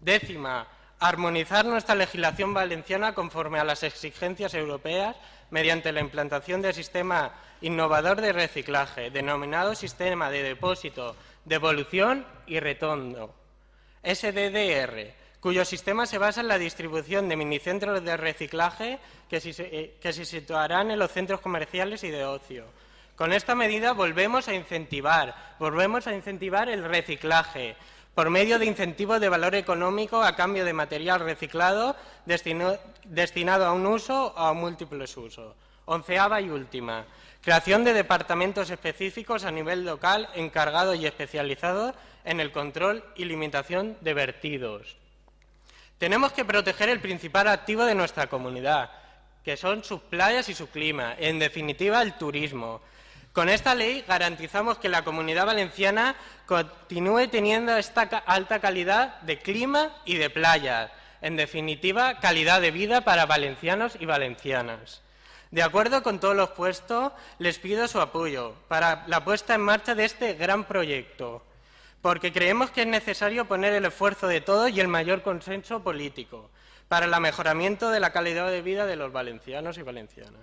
Décima, armonizar nuestra legislación valenciana conforme a las exigencias europeas mediante la implantación del sistema innovador de reciclaje, denominado Sistema de Depósito, Devolución y Retorno, SDDR, cuyo sistema se basa en la distribución de minicentros de reciclaje que se, que se situarán en los centros comerciales y de ocio. Con esta medida volvemos a incentivar, volvemos a incentivar el reciclaje, por medio de incentivos de valor económico a cambio de material reciclado destinado a un uso o a múltiples usos. Onceava y última, creación de departamentos específicos a nivel local encargados y especializados en el control y limitación de vertidos. Tenemos que proteger el principal activo de nuestra comunidad, que son sus playas y su clima, en definitiva el turismo. Con esta ley garantizamos que la comunidad valenciana continúe teniendo esta alta calidad de clima y de playas. En definitiva, calidad de vida para valencianos y valencianas. De acuerdo con todos los puestos, les pido su apoyo para la puesta en marcha de este gran proyecto, porque creemos que es necesario poner el esfuerzo de todos y el mayor consenso político para el mejoramiento de la calidad de vida de los valencianos y valencianas.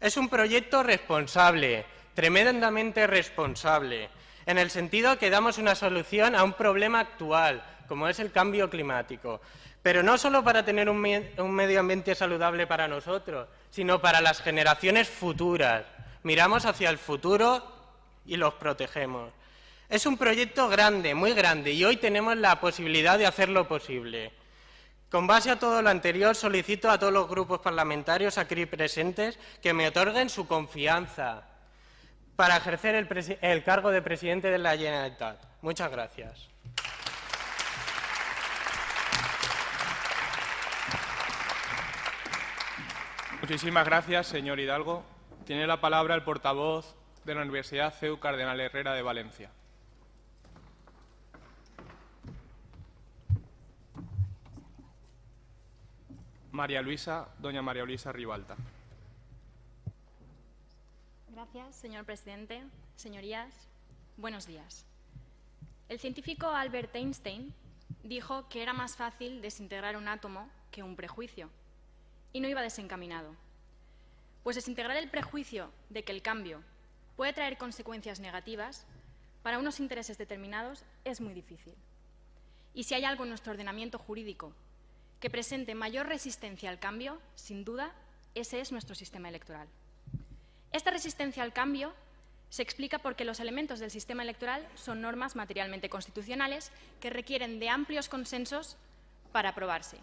Es un proyecto responsable, tremendamente responsable, en el sentido que damos una solución a un problema actual, como es el cambio climático. Pero no solo para tener un, medio ambiente saludable para nosotros, sino para las generaciones futuras. Miramos hacia el futuro y los protegemos. Es un proyecto grande, muy grande, y hoy tenemos la posibilidad de hacerlo posible. Con base a todo lo anterior, solicito a todos los grupos parlamentarios aquí presentes que me otorguen su confianza, para ejercer el, cargo de presidente de la Generalitat. Muchas gracias. Muchísimas gracias, señor Hidalgo. Tiene la palabra el portavoz de la Universidad CEU Cardenal Herrera de Valencia. María Luisa, doña María Luisa Ribalta. Gracias, señor presidente. Señorías, buenos días. El científico Albert Einstein dijo que era más fácil desintegrar un átomo que un prejuicio, y no iba desencaminado. Pues desintegrar el prejuicio de que el cambio puede traer consecuencias negativas para unos intereses determinados es muy difícil. Y si hay algo en nuestro ordenamiento jurídico que presente mayor resistencia al cambio, sin duda, ese es nuestro sistema electoral. Esta resistencia al cambio se explica porque los elementos del sistema electoral son normas materialmente constitucionales que requieren de amplios consensos para aprobarse.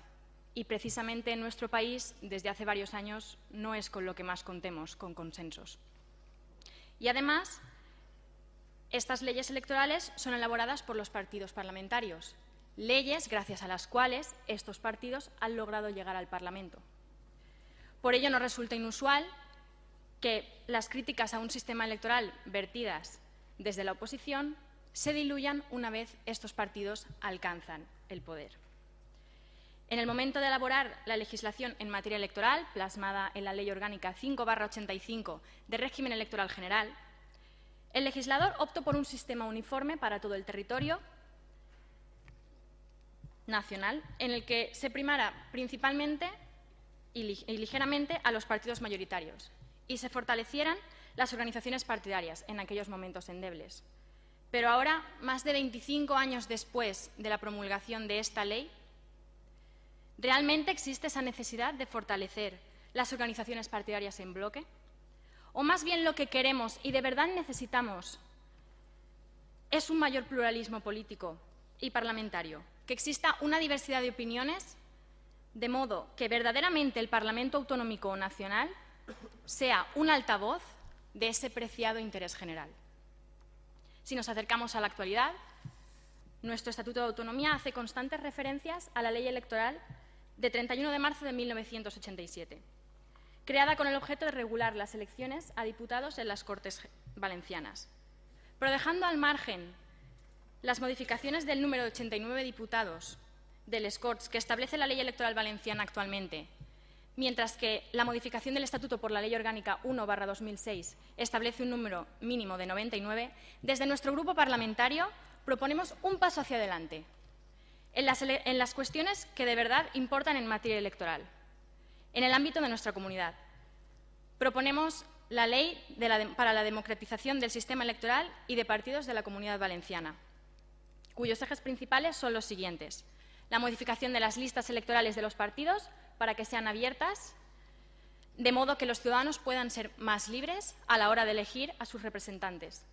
Y precisamente en nuestro país, desde hace varios años, no es con lo que más contemos, con consensos. Y además, estas leyes electorales son elaboradas por los partidos parlamentarios, leyes gracias a las cuales estos partidos han logrado llegar al Parlamento. Por ello, no resulta inusual que las críticas a un sistema electoral vertidas desde la oposición se diluyan una vez estos partidos alcanzan el poder. En el momento de elaborar la legislación en materia electoral, plasmada en la Ley Orgánica 5-85 de régimen electoral general, el legislador optó por un sistema uniforme para todo el territorio nacional, en el que se primara principalmente y ligeramente a los partidos mayoritarios, y se fortalecieran las organizaciones partidarias en aquellos momentos endebles. Pero ahora, más de 25 años después de la promulgación de esta ley, ¿realmente existe esa necesidad de fortalecer las organizaciones partidarias en bloque? ¿O más bien lo que queremos y de verdad necesitamos es un mayor pluralismo político y parlamentario, que exista una diversidad de opiniones, de modo que verdaderamente el Parlamento Autonómico Nacional sea un altavoz de ese preciado interés general. Si nos acercamos a la actualidad, nuestro Estatuto de Autonomía hace constantes referencias a la Ley Electoral de 31 de marzo de 1987, creada con el objeto de regular las elecciones a diputados en las Cortes Valencianas. Pero dejando al margen las modificaciones del número de 89 diputados del Corts que establece la Ley Electoral Valenciana actualmente mientras que la modificación del Estatuto por la Ley Orgánica 1-2006 establece un número mínimo de 99, desde nuestro grupo parlamentario proponemos un paso hacia adelante. en las, cuestiones que de verdad importan en materia electoral, en el ámbito de nuestra comunidad. Proponemos la ley para la democratización del sistema electoral y de partidos de la Comunidad Valenciana, cuyos ejes principales son los siguientes. La modificación de las listas electorales de los partidos para que sean abiertas, de modo que los ciudadanos puedan ser más libres a la hora de elegir a sus representantes.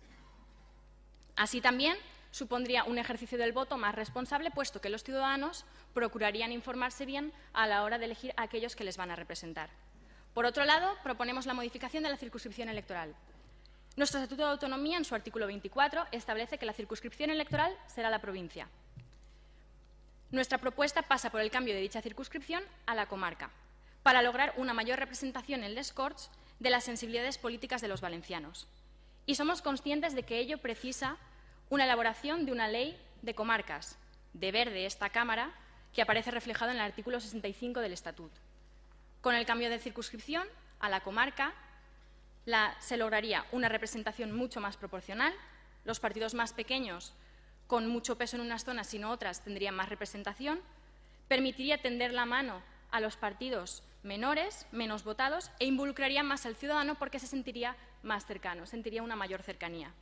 Así también supondría un ejercicio del voto más responsable, puesto que los ciudadanos procurarían informarse bien a la hora de elegir a aquellos que les van a representar. Por otro lado, proponemos la modificación de la circunscripción electoral. Nuestro Estatuto de Autonomía, en su artículo 24, establece que la circunscripción electoral será la provincia. Nuestra propuesta pasa por el cambio de dicha circunscripción a la comarca, para lograr una mayor representación en les Corts de las sensibilidades políticas de los valencianos. Y somos conscientes de que ello precisa una elaboración de una ley de comarcas, deber de esta Cámara, que aparece reflejado en el artículo 65 del Estatut. Con el cambio de circunscripción a la comarca se lograría una representación mucho más proporcional, los partidos más pequeños con mucho peso en unas zonas y no otras tendrían más representación, permitiría tender la mano a los partidos menores, menos votados, e involucraría más al ciudadano porque se sentiría más cercano, sentiría una mayor cercanía.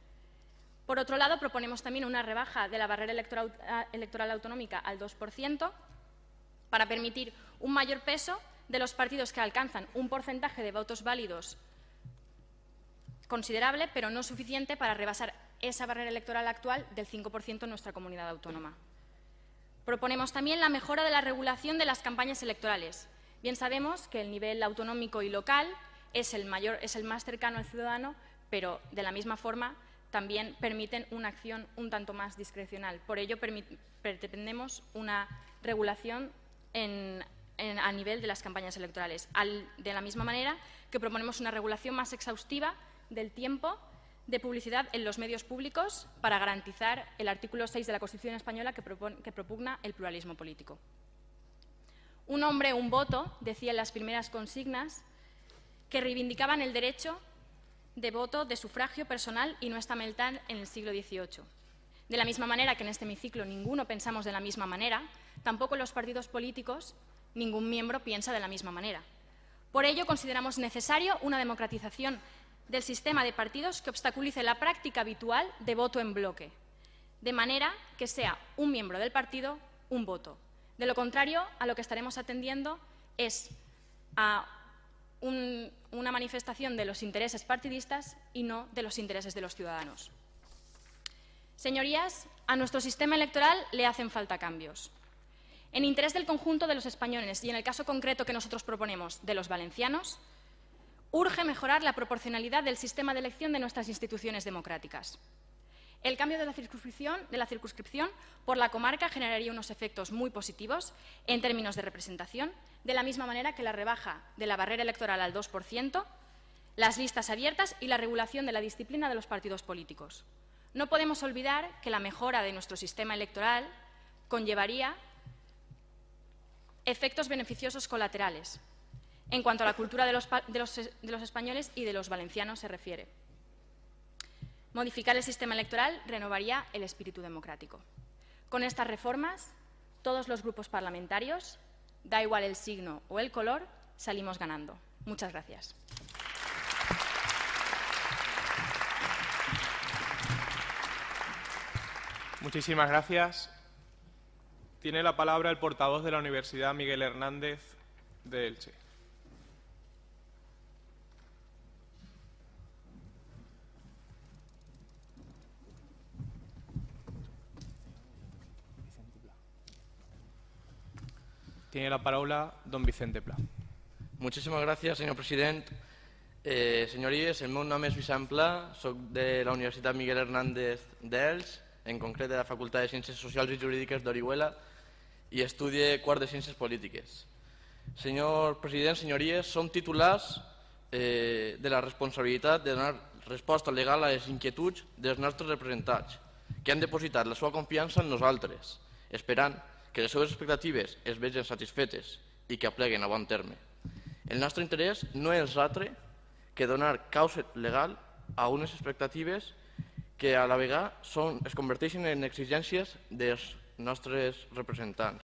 Por otro lado, proponemos también una rebaja de la barrera electoral, autonómica al 2% para permitir un mayor peso de los partidos que alcanzan un porcentaje de votos válidos considerable, pero no suficiente para rebasar esa barrera electoral actual del 5% en nuestra comunidad autónoma. Proponemos también la mejora de la regulación de las campañas electorales. Bien sabemos que el nivel autonómico y local es el, mayor, es el más cercano al ciudadano, pero de la misma forma también permiten una acción un tanto más discrecional. Por ello, pretendemos una regulación a nivel de las campañas electorales, de la misma manera que proponemos una regulación más exhaustiva del tiempo de publicidad en los medios públicos para garantizar el artículo 6 de la Constitución española que, que propugna el pluralismo político. Un hombre, un voto, decían las primeras consignas, que reivindicaban el derecho de voto de sufragio personal y no estamental en el siglo XVIII. De la misma manera que en este hemiciclo ninguno pensamos de la misma manera, tampoco en los partidos políticos ningún miembro piensa de la misma manera. Por ello, consideramos necesario una democratización del sistema de partidos que obstaculice la práctica habitual de voto en bloque, de manera que sea un miembro del partido un voto. De lo contrario, a lo que estaremos atendiendo es a una manifestación de los intereses partidistas y no de los intereses de los ciudadanos. Señorías, a nuestro sistema electoral le hacen falta cambios. En interés del conjunto de los españoles y en el caso concreto que nosotros proponemos de los valencianos, urge mejorar la proporcionalidad del sistema de elección de nuestras instituciones democráticas. El cambio de la, circunscripción, por la comarca generaría unos efectos muy positivos en términos de representación, de la misma manera que la rebaja de la barrera electoral al 2%, las listas abiertas y la regulación de la disciplina de los partidos políticos. No podemos olvidar que la mejora de nuestro sistema electoral conllevaría efectos beneficiosos colaterales en cuanto a la cultura de los españoles y de los valencianos se refiere. Modificar el sistema electoral renovaría el espíritu democrático. Con estas reformas, todos los grupos parlamentarios, da igual el signo o el color, salimos ganando. Muchas gracias. Muchísimas gracias. Tiene la palabra el portavoz de la Universidad Miguel Hernández de Elche. Tiene la palabra don Vicente Pla. Muchísimas gracias, señor presidente. Eh, senyories, el meu nom és Vicent Pla, soc de la Universitat Miguel Hernández d'Els, en concret de la Facultat de Ciències Socials i Jurídiques d'Orihuela, i estudie quart de Ciències Polítiques. Senyor president, senyories, som titulars eh, de la responsabilitat de donar resposta legal a les inquietuds dels nostres representats, que han depositat la seva confiança en nosaltres, esperant que les seves expectatives es vegin satisfetes i que apleguen a bon terme. El nostre interès no és altre que donar causa legal a unes expectatives que a la vegada són, es converteixen en exigències dels nostres representants.